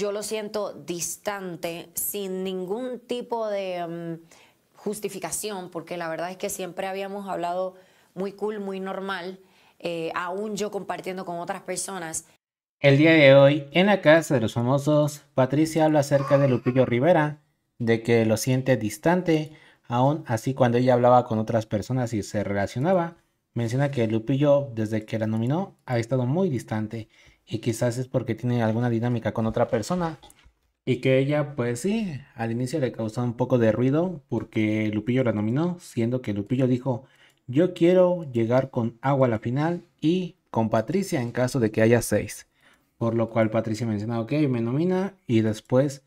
yo lo siento distante, sin ningún tipo de mm, justificación, porque la verdad es que siempre habíamos hablado muy cool, muy normal, eh, aún yo compartiendo con otras personas. El día de hoy, en la casa de los famosos, Patricia habla acerca de Lupillo Rivera, de que lo siente distante, aún así cuando ella hablaba con otras personas y se relacionaba, menciona que Lupillo, desde que la nominó, ha estado muy distante y quizás es porque tiene alguna dinámica con otra persona. Y que ella, pues sí, al inicio le causó un poco de ruido porque Lupillo la nominó, siendo que Lupillo dijo, yo quiero llegar con agua a la final y con Patricia en caso de que haya seis. Por lo cual Patricia menciona, ok, me nomina y después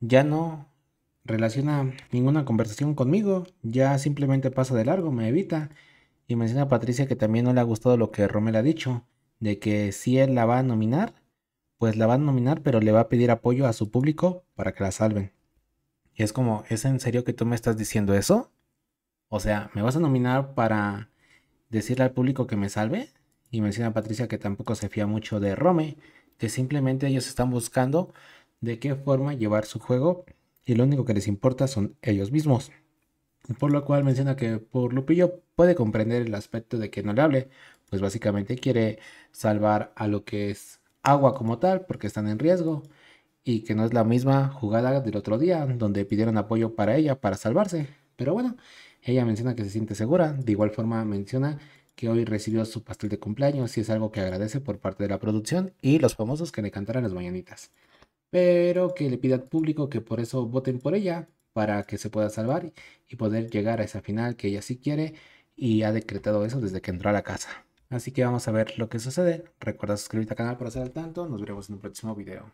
ya no relaciona ninguna conversación conmigo, ya simplemente pasa de largo, me evita. Y menciona a Patricia que también no le ha gustado lo que Romel ha dicho, de que si él la va a nominar, pues la va a nominar, pero le va a pedir apoyo a su público para que la salven. Y es como, ¿es en serio que tú me estás diciendo eso? O sea, ¿me vas a nominar para decirle al público que me salve? Y menciona a Patricia que tampoco se fía mucho de Rome, que simplemente ellos están buscando de qué forma llevar su juego y lo único que les importa son ellos mismos. Por lo cual menciona que por Lupillo puede comprender el aspecto de que no le hable, pues básicamente quiere salvar a lo que es agua como tal, porque están en riesgo, y que no es la misma jugada del otro día, donde pidieron apoyo para ella para salvarse. Pero bueno, ella menciona que se siente segura, de igual forma menciona que hoy recibió su pastel de cumpleaños y es algo que agradece por parte de la producción y los famosos que le cantaran las mañanitas. Pero que le pida al público que por eso voten por ella, para que se pueda salvar y poder llegar a esa final que ella sí quiere y ha decretado eso desde que entró a la casa. Así que vamos a ver lo que sucede. Recuerda suscribirte al canal para estar al tanto. Nos veremos en un próximo video.